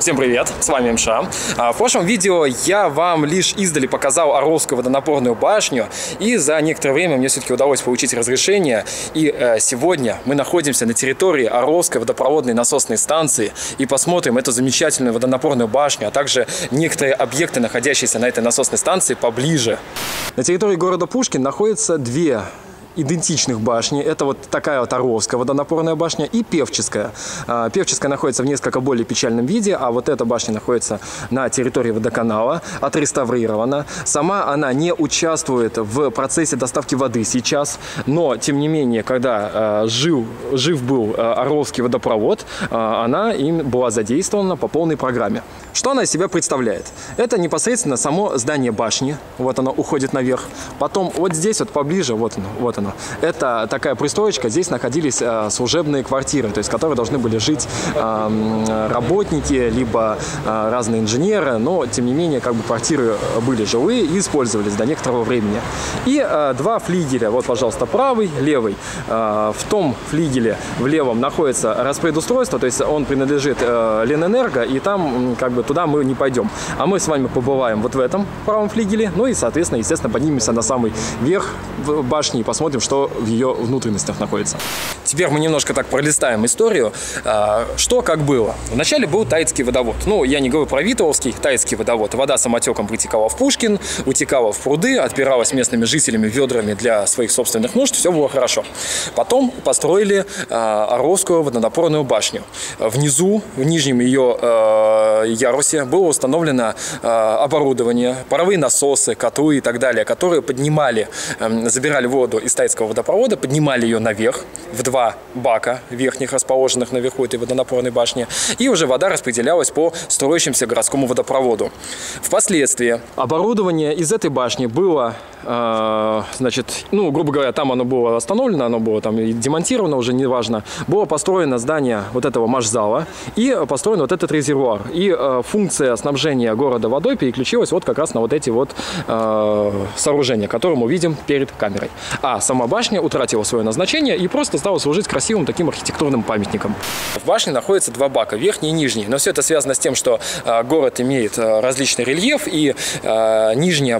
Всем привет, с вами МША. А, В прошлом видео я вам лишь издали показал Орловскую водонапорную башню, и за некоторое время мне все-таки удалось получить разрешение. И э, сегодня мы находимся на территории Орловской водопроводной насосной станции и посмотрим эту замечательную водонапорную башню, а также некоторые объекты, находящиеся на этой насосной станции, поближе. На территории города Пушкин находятся две идентичных башни. Это вот такая вот Орловская водонапорная башня и Певческая. А, Певческая находится в несколько более печальном виде, а вот эта башня находится на территории водоканала, отреставрирована. Сама она не участвует в процессе доставки воды сейчас, но, тем не менее, когда а, жил, жив был а, Орловский водопровод, она им была задействована по полной программе. Что она из себя представляет? Это непосредственно само здание башни, вот оно уходит наверх. Потом вот здесь вот поближе, вот оно, вот оно. Это такая пристроечка, здесь находились э, служебные квартиры, то есть в которых должны были жить э, м, работники, либо э, разные инженеры, но тем не менее как бы квартиры были жилые и использовались до некоторого времени. И э, два флигеля, вот пожалуйста правый, левый. В том флигеле в левом находится распредустройство, то есть он принадлежит Ленэнерго, и там как бы туда мы не пойдем. А мы с вами побываем вот в этом правом флигеле, ну и соответственно, естественно, поднимемся на самый верх башни и посмотрим, что в ее внутренностях находится. Теперь мы немножко так пролистаем историю, а, что как было. Вначале был Тайцкий водовод. Ну, я не говорю про Витовский, Тайцкий водовод. Вода самотеком притекала в Пушкин, утекала в пруды, отпиралась местными жителями ведрами для своих собственных нужд, все было хорошо. Потом построили а, Орловскую водонапорную башню. Внизу, в нижнем ее э, ярусе было установлено оборудование, паровые насосы, котлы и так далее, которые поднимали, эм, забирали воду из Тайского водопровода, поднимали ее наверх в два бака верхних, расположенных наверху этой водонапорной башни, и уже вода распределялась по строящемуся городскому водопроводу. Впоследствии оборудование из этой башни было, э, значит, ну, грубо говоря, там оно было остановлено, оно было там демонтировано, уже неважно, было построено здание вот этого машзала и построен вот этот резервуар. И э, функция снабжения города водой переключилась вот как раз на вот эти вот э, сооружения, которые мы видим перед камерой. А сама башня утратила свое назначение и просто стала служить красивым таким архитектурным памятником. В башне находится два бака, верхний и нижний. Но все это связано с тем, что э, город имеет э, различный рельеф, и э, нижний,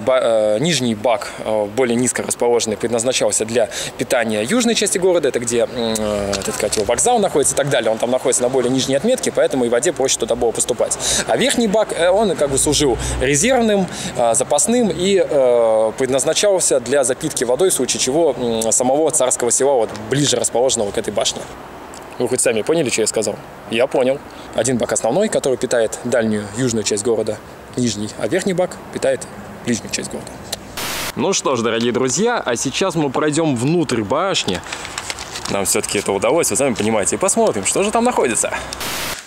нижний бак, более низко расположенный, предназначался для питания южной части города, это где, так сказать, его вокзал находится и так далее. Он там находится на более нижней отметке, поэтому и воде проще туда было поступать. А верхний бак, э, он как бы служил резервным, запасным и э, предназначался для запитки водой, в случае чего самого царского села, вот ближе расположенного к этой башне. Вы хоть сами поняли, что я сказал? Я понял. Один бак основной, который питает дальнюю южную часть города, нижний, а верхний бак питает ближнюю часть города. Ну что ж, дорогие друзья, а сейчас мы пройдем внутрь башни. Нам все-таки это удалось, вы сами понимаете. И посмотрим, что же там находится.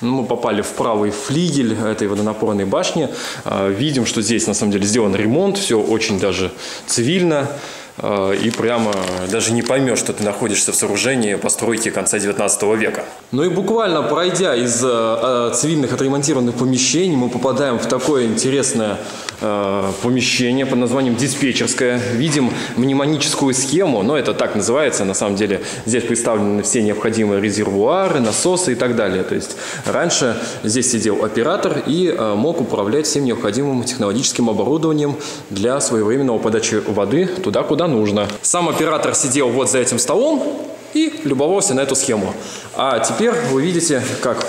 Ну, мы попали в правый флигель этой водонапорной башни. А, Видим, что здесь на самом деле сделан ремонт, все очень даже цивильно. А, И прямо даже не поймешь, что ты находишься в сооружении постройки конца 19 века. Ну и буквально пройдя из э, э, цивильных отремонтированных помещений, мы попадаем в такое интересное э, помещение под названием диспетчерское. Видим мнемоническую схему, но это так называется, на самом деле здесь представлены все необходимые резервуары, насосы и так далее. То есть раньше здесь сидел оператор и э, мог управлять всем необходимым технологическим оборудованием для своевременного подачи воды туда, куда нужно. Сам оператор сидел вот за этим столом и любовался на эту схему. А теперь вы видите, как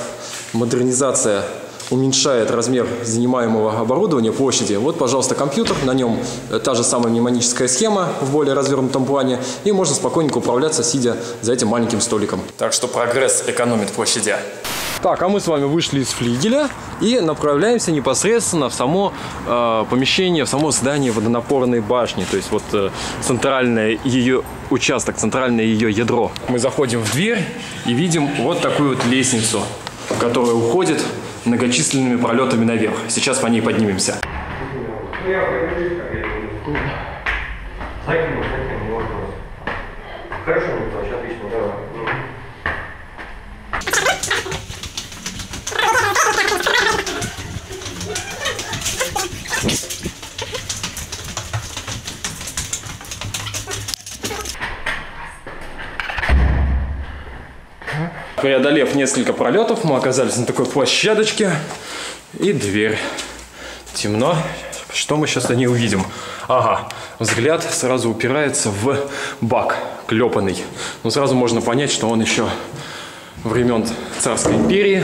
модернизация уменьшает размер занимаемого оборудования площади. Вот, пожалуйста, компьютер, на нем та же самая мнемоническая схема в более развернутом плане, и можно спокойненько управляться, сидя за этим маленьким столиком. Так что прогресс экономит площади. Так, а мы с вами вышли из флигеля и направляемся непосредственно в само э, помещение, в само здание водонапорной башни. То есть вот э, центральное ее участок, центральное ее ядро. Мы заходим в дверь и видим вот такую вот лестницу, которая уходит многочисленными пролетами наверх. Сейчас по ней поднимемся. Хорошо, Преодолев несколько пролетов, мы оказались на такой площадочке. И дверь. Темно. Что мы сейчас на ней увидим? Ага, взгляд сразу упирается в бак клепанный. Но сразу можно понять, что он еще времен Царской империи.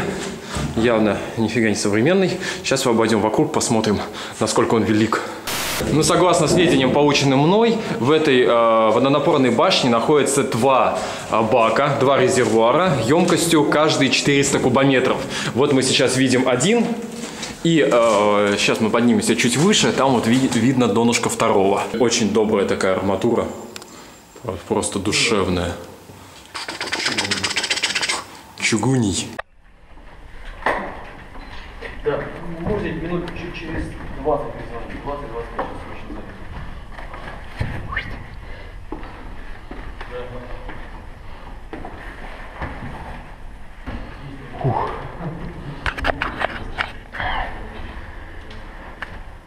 Явно нифига не современный. Сейчас обойдем вокруг, посмотрим, насколько он велик. Ну, согласно сведениям, полученным мной, в этой э, водонапорной башне находится два э, бака, два резервуара, емкостью каждый 400 кубометров. Вот мы сейчас видим один, и э, сейчас мы поднимемся чуть выше, там вот ви видно донышко второго. Очень добрая такая арматура, просто душевная. Чугуний. Да, может минут чуть через 20 перезвонить. 20-25 сейчас очень занят.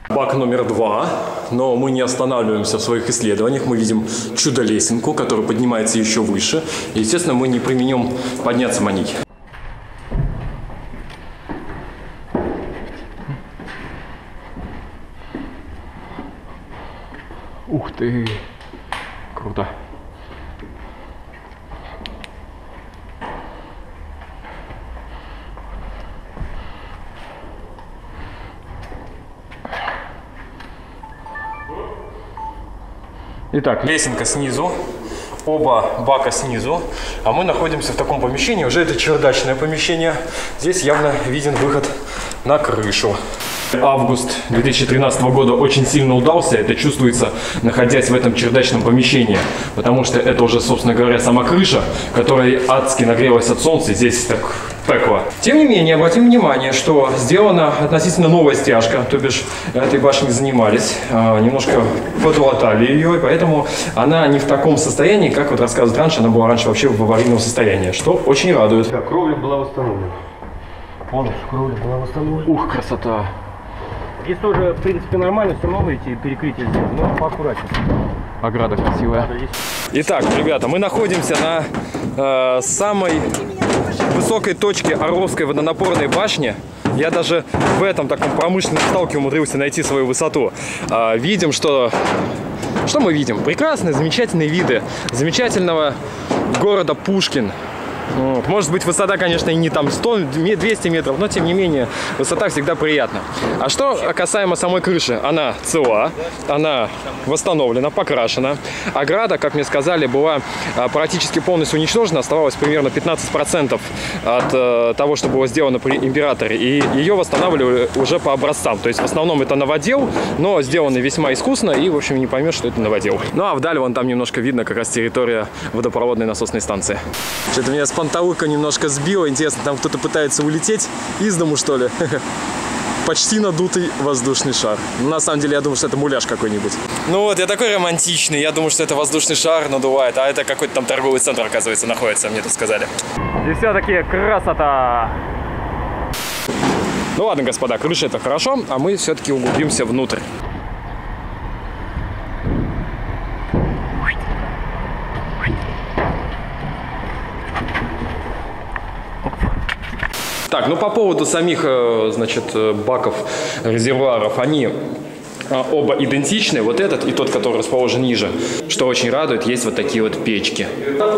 Бак номер два, но мы не останавливаемся в своих исследованиях. Мы видим чудо-лесенку, которая поднимается еще выше. Естественно, мы не применем подняться на ней. Ух ты! Круто! Итак, лесенка снизу, оба бака снизу, а мы находимся в таком помещении, уже это чердачное помещение. Здесь явно виден выход на крышу. Август 2013 года очень сильно удался, это чувствуется, находясь в этом чердачном помещении, потому что это уже, собственно говоря, сама крыша, которая адски нагрелась от солнца, здесь так пекло. Тем не менее, обратим внимание, что сделана относительно новая стяжка, то бишь этой башней занимались, а, немножко подлатали ее, и поэтому она не в таком состоянии, как вот рассказывает раньше, она была раньше вообще в аварийном состоянии, что очень радует. Да, кровля была восстановлена. Полностью кровля была восстановлена. Ух, красота! Здесь тоже, в принципе, нормально, все новые эти перекрытия здесь, но поаккуратнее. Ограда красивая. Итак, ребята, мы находимся на э, самой высокой точке Орловской водонапорной башни. Я даже в этом таком промышленном сталке умудрился найти свою высоту. Э, видим, что... Что мы видим? Прекрасные, замечательные виды замечательного города Пушкин. Вот. Может быть, высота, конечно, и не там 100-200 метров, но тем не менее, высота всегда приятна. А что касаемо самой крыши? Она цела, она восстановлена, покрашена. Ограда, как мне сказали, была а, практически полностью уничтожена. Оставалось примерно 15% от э, того, что было сделано при императоре. И ее восстанавливали уже по образцам. То есть, в основном, это новодел, но сделанный весьма искусно. И, в общем, не поймешь, что это новодел. Ну, а вдаль вон там немножко видно как раз территория водопроводной насосной станции. Что-то меня с панталыка немножко сбило. Интересно, там кто-то пытается улететь из дому, что ли? Почти надутый воздушный шар. Ну, на самом деле, я думаю, что это муляж какой-нибудь. Ну вот, я такой романтичный. Я думаю, что это воздушный шар надувает. А это какой-то там торговый центр, оказывается, находится, мне тут сказали. И все-таки красота! Ну ладно, господа, крыша это хорошо, а мы все-таки углубимся внутрь. Так, ну по поводу самих, э, значит, э, баков, резервуаров, они а, оба идентичны. Вот этот и тот, который расположен ниже. Что очень радует, есть вот такие вот печки.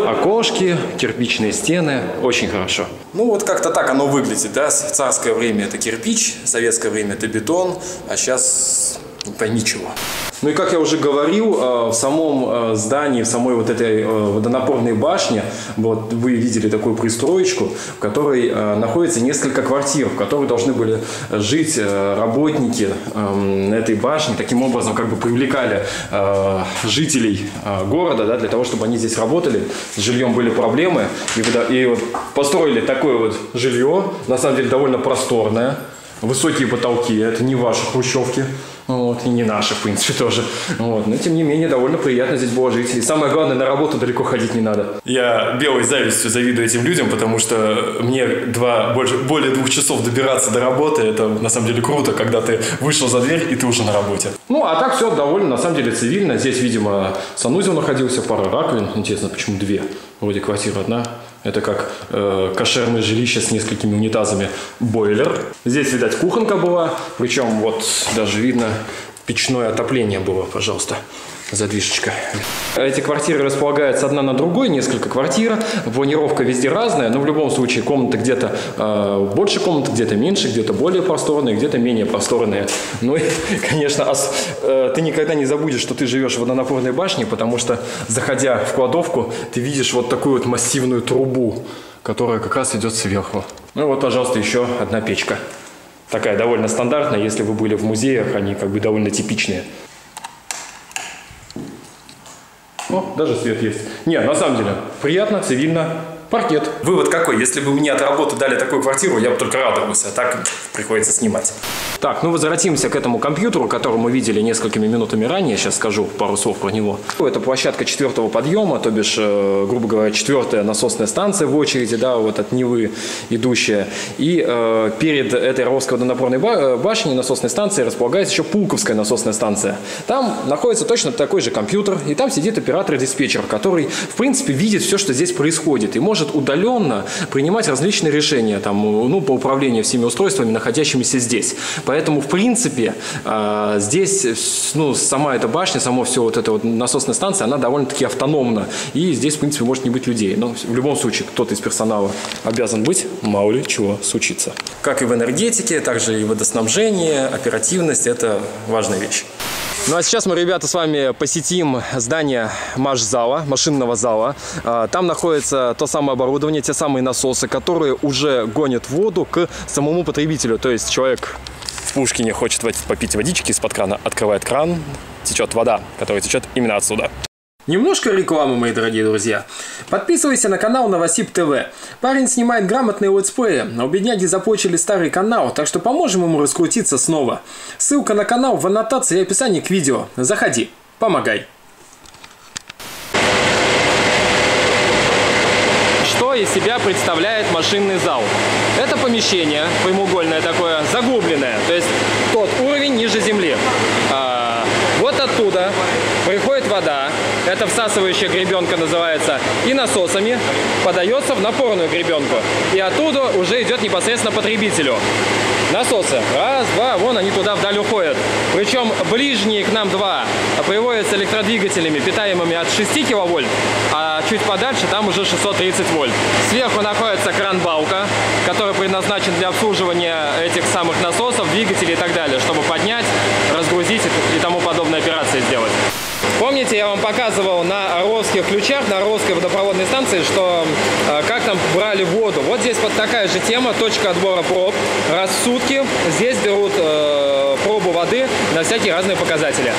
Окошки, кирпичные стены. Очень хорошо. Ну вот как-то так оно выглядит, да? В царское время это кирпич, в советское время это бетон, а сейчас не пойми чего. Ну и как я уже говорил, в самом здании, в самой вот этой водонапорной башне, вот вы видели такую пристроечку, в которой находится несколько квартир, в которых должны были жить работники этой башни. Таким образом, как бы привлекали жителей города, да, для того, чтобы они здесь работали. С жильем были проблемы. И, и вот построили такое вот жилье, на самом деле довольно просторное. Высокие потолки, это не ваши хрущевки. Вот, и не наши, в принципе, тоже. Вот, но, тем не менее, довольно приятно здесь было жить. И самое главное, на работу далеко ходить не надо. Я белой завистью завидую этим людям, потому что мне два, больше, более двух часов добираться до работы, это на самом деле круто, когда ты вышел за дверь и ты уже на работе. Ну, а так все довольно, на самом деле, цивильно. Здесь, видимо, санузел находился, пара раковин. Интересно, почему две? Вроде квартира одна. Это как э, кошерное жилище с несколькими унитазами. Бойлер. Здесь, видать, кухонка была. Причем вот даже видно печное отопление было, пожалуйста задвижечка. Эти квартиры располагаются одна на другой, несколько квартир. Планировка везде разная, но в любом случае комнаты где-то э, больше комнат, где-то меньше, где-то более просторные, где-то менее просторные. Ну и, конечно, ос, э, ты никогда не забудешь, что ты живешь в водонапорной башне, потому что, заходя в кладовку, ты видишь вот такую вот массивную трубу, которая как раз идет сверху. Ну вот, пожалуйста, еще одна печка. Такая довольно стандартная, если вы были в музеях, они как бы довольно типичные. О, даже свет есть. Не, на самом деле, приятно, цивильно, паркет. Вывод какой? Если бы мне от работы дали такую квартиру, я бы только радовался, а так приходится снимать. Так, ну возвратимся к этому компьютеру, который мы видели несколькими минутами ранее. Сейчас скажу пару слов про него. Это площадка четвертого подъема, то бишь, э, грубо говоря, четвертая насосная станция в очереди, да, вот от Невы идущая. И э, перед этой Ровской водонапорной э, башней насосной станции располагается еще Пулковская насосная станция. Там находится точно такой же компьютер, и там сидит оператор-диспетчер, который, в принципе, видит все, что здесь происходит, и может удаленно принимать различные решения там, ну, по управлению всеми устройствами, находящимися здесь. Поэтому, в принципе, а, здесь ну, сама эта башня, само все вот эта вот насосная станция, она довольно-таки автономна. И здесь, в принципе, может не быть людей. Но в любом случае, кто-то из персонала обязан быть, мало ли чего случится. Как и в энергетике, также и водоснабжение, оперативность – это важная вещь. Ну а сейчас мы, ребята, с вами посетим здание машзала, машинного зала. А, там находится то самое оборудование, те самые насосы, которые уже гонят воду к самому потребителю. То есть человек в Пушкине хочет попить водички из-под крана, открывает кран, течет вода, которая течет именно отсюда. Немножко рекламы, мои дорогие друзья. Подписывайся на канал Новосип ТВ. Парень снимает грамотные летсплеи, а у бедняги започили старый канал, так что поможем ему раскрутиться снова. Ссылка на канал в аннотации и описании к видео. Заходи, помогай. Что из себя представляет машинный зал? Это помещение прямоугольное такое, загубленное, то есть тот уровень ниже земли. А, вот оттуда это всасывающая гребенка называется, и насосами подается в напорную гребенку. И оттуда уже идет непосредственно потребителю. Насосы. Раз, два, вон они туда вдаль уходят. Причем ближние к нам два приводятся электродвигателями, питаемыми от 6 киловольт, а чуть подальше там уже 630 вольт. Сверху находится кран-балка, который предназначен для обслуживания этих самых насосов, двигателей и так далее, чтобы поднять, разгрузить и тому подобные операции сделать. Помните, я вам показывал на Орловских ключах, на Орловской водопроводной станции, что э, как там брали воду. Вот здесь вот такая же тема, точка отбора проб. Раз в сутки здесь берут э, пробу воды на всякие разные показатели.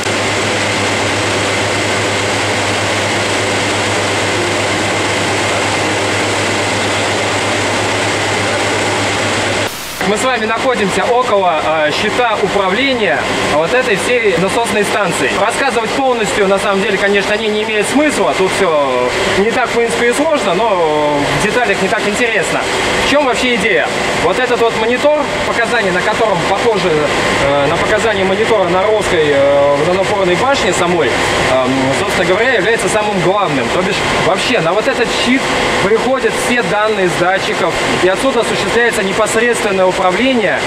Мы с вами находимся около э, щита управления вот этой всей насосной станции. Рассказывать полностью, на самом деле, конечно, они не имеют смысла. Тут все не так, в принципе, и сложно, но в деталях не так интересно. В чем вообще идея? Вот этот вот монитор, показания на котором похожи э, на показания монитора на Ровской э, водонапорной башне самой, э, собственно говоря, является самым главным. То бишь, вообще, на вот этот щит приходят все данные с датчиков, и отсюда осуществляется непосредственное управления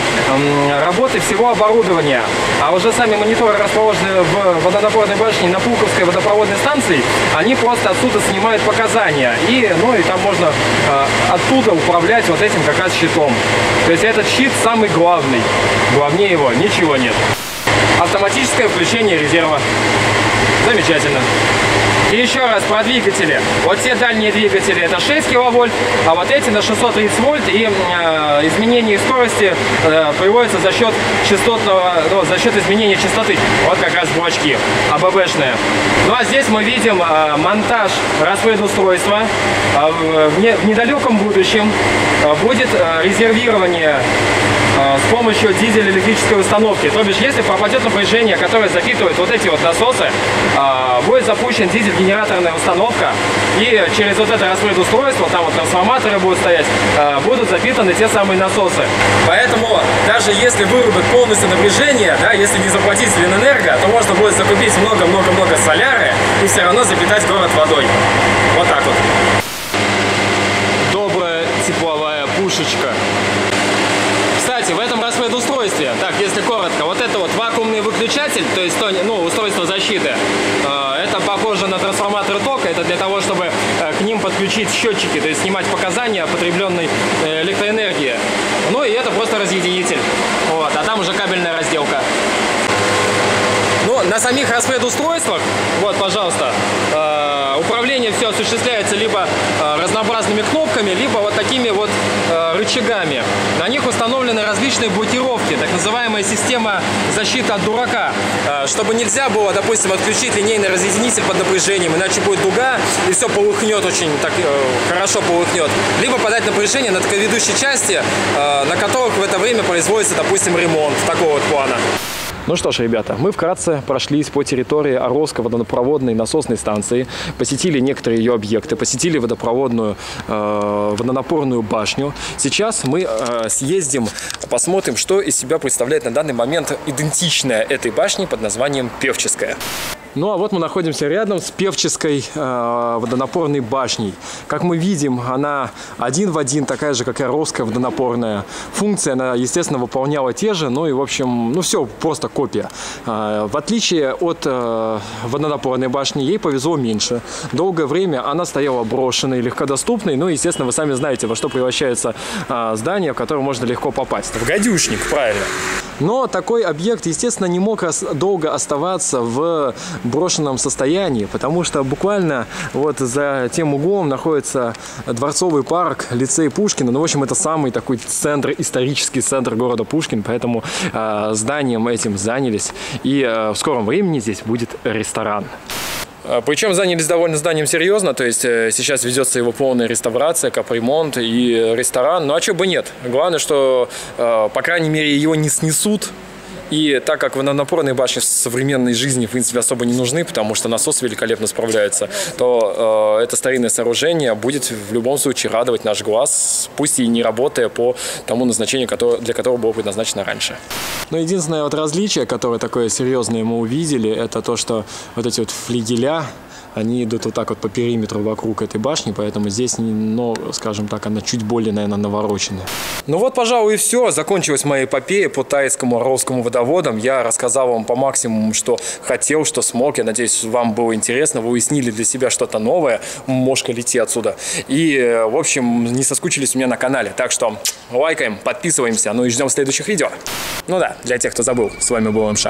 работы всего оборудования. А уже сами мониторы, расположенные в водонапорной башне на Пулковской водопроводной станции, они просто отсюда снимают показания. И, ну, и там можно э, оттуда управлять вот этим как раз щитом. То есть этот щит самый главный. Главнее его ничего нет. Автоматическое включение резерва. Замечательно. И еще раз про двигатели. Вот все дальние двигатели это 6 киловольт, а вот эти на 630 вольт. И э, изменение скорости э, приводится за счет частотного, ну, за счет изменения частоты. Вот как раз блочки АББшные. Ну а здесь мы видим э, монтаж распредустройства. Э, в, не, в недалеком будущем э, будет э, резервирование с помощью дизель-электрической установки. То бишь, если попадет напряжение, которое запитывает вот эти вот насосы, э, будет запущен дизель генераторная установка, и через вот это распредустройство, там вот трансформаторы будут стоять, э, будут запитаны те самые насосы. Поэтому даже если вырубят полностью напряжение, да, если не заплатить Ленэнерго, то можно будет закупить много-много-много соляры и все равно запитать город водой. Вот так вот. подушечка. Кстати, в этом распредустройстве, так, если коротко, вот это вот вакуумный выключатель, то есть ну, устройство защиты, э, это похоже на трансформатор тока, это для того, чтобы э, к ним подключить счетчики, то есть снимать показания потребленной э, электроэнергии. Ну и это просто разъединитель. Вот, а там уже кабельная разделка. Ну, на самих распредустройствах, вот, пожалуйста, управление все осуществляется либо разнообразными кнопками, либо вот такими вот рычагами. На них установлены различные блокировки, так называемая система защиты от дурака, э, чтобы нельзя было, допустим, отключить линейный разъединитель под напряжением, иначе будет дуга и все полыхнет очень так э, хорошо полыхнет. Либо подать напряжение на таковедущей части, э, на которых в это время производится, допустим, ремонт такого вот плана. Ну что ж, ребята, мы вкратце прошлись по территории Орловской водопроводной насосной станции, посетили некоторые ее объекты, посетили водопроводную э, водонапорную башню. Сейчас мы э, съездим, посмотрим, что из себя представляет на данный момент идентичная этой башне под названием Певческая. Ну а вот мы находимся рядом с Певческой э, водонапорной башней. Как мы видим, она один в один такая же, как и Орловская водонапорная. Функция она, естественно, выполняла те же, ну и, в общем, ну все, просто копия. Э, в отличие от э, водонапорной башни, ей повезло меньше. Долгое время она стояла брошенной, легкодоступной, ну, естественно, вы сами знаете, во что превращается э, здание, в которое можно легко попасть. В гадюшник, правильно. Но такой объект, естественно, не мог долго оставаться в брошенном состоянии, потому что буквально вот за тем углом находится Дворцовый парк, лицей Пушкина. Ну, в общем, это самый такой центр, исторический центр города Пушкин, поэтому э, зданием этим занялись. И э, в скором времени здесь будет ресторан. Причем занялись довольно зданием серьезно, то есть э, сейчас ведется его полная реставрация, капремонт и ресторан. Ну а чего бы нет? Главное, что, э, по крайней мере, его не снесут, и так как водонапорные башни в современной жизни, в принципе, особо не нужны, потому что насос великолепно справляется, то э, это старинное сооружение будет в любом случае радовать наш глаз, пусть и не работая по тому назначению, для которого было предназначено раньше. Но единственное вот различие, которое такое серьезное мы увидели, это то, что вот эти вот флигеля, они идут вот так вот по периметру вокруг этой башни, поэтому здесь, ну, скажем так, она чуть более, наверное, навороченная. Ну вот, пожалуй, и все. Закончилась моя эпопея по тайскому Орловскому водоводам. Я рассказал вам по максимуму, что хотел, что смог. Я надеюсь, вам было интересно. Вы уяснили для себя что-то новое. Мошка, лети отсюда. И, в общем, не соскучились у меня на канале. Так что лайкаем, подписываемся. Ну и ждем следующих видео. Ну да, для тех, кто забыл, с вами был МШ.